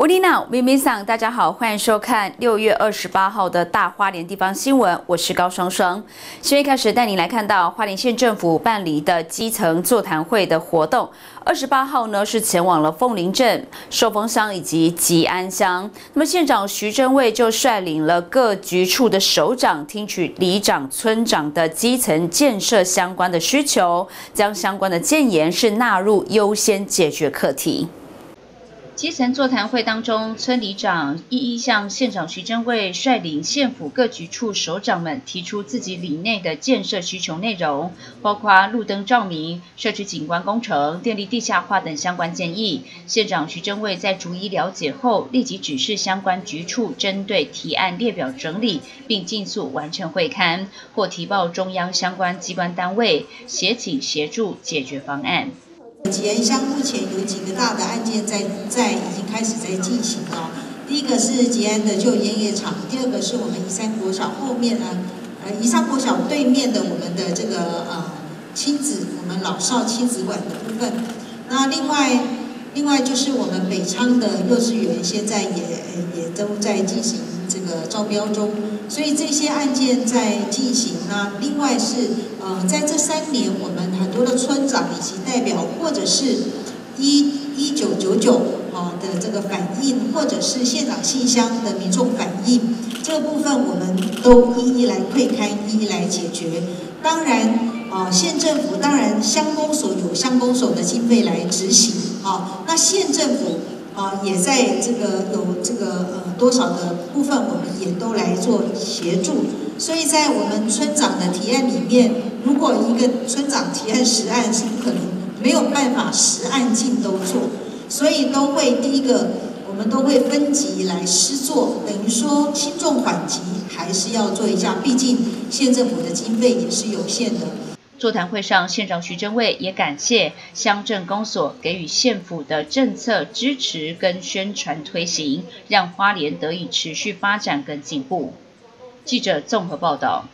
我丽娜咪咪桑，大家好，欢迎收看六月二十八号的大花莲地方新闻，我是高双双。先一开始带您来看到花莲县政府办理的基层座谈会的活动。二十八号呢是前往了凤林镇、寿丰乡以及吉安乡。那么县长徐祯卫就率领了各局处的首长，听取里长、村长的基层建设相关的需求，将相关的建言是纳入优先解决课题。基层座谈会当中，村里长一一向县长徐祯卫率领县府各局处首长们提出自己里内的建设需求内容，包括路灯照明、社区景观工程、电力地下化等相关建议。县长徐祯卫在逐一了解后，立即指示相关局处针对提案列表整理，并尽速完成会刊，或提报中央相关机关单位，协请协助解决方案。吉安乡目前有几个大的案件在在已经开始在进行了。第一个是吉安的旧烟叶厂，第二个是我们宜山国小后面呢，呃宜山国小对面的我们的这个呃亲子我们老少亲子馆的部分。那另外另外就是我们北昌的幼稚园现在也也都在进行这个招标中，所以这些案件在进行那。另外是呃在这三年我们村长以及代表或者是一一九九九啊的这个反应，或者是县长信箱的民众反应，这个部分我们都一一来会开，一一来解决。当然啊，县政府当然乡公所有乡公所的经费来执行啊，那县政府啊也在这个有这个呃多少的部分，我们也都来做协助。所以在我们村长的提案里面，如果一个村长提案十案，是不可能没有办法十案尽都做，所以都会第一个，我们都会分级来施做，等于说轻重缓急还是要做一下，毕竟县政府的经费也是有限的。座谈会上，县长徐祯卫也感谢乡镇公所给予县府的政策支持跟宣传推行，让花莲得以持续发展跟进步。记者综合报道。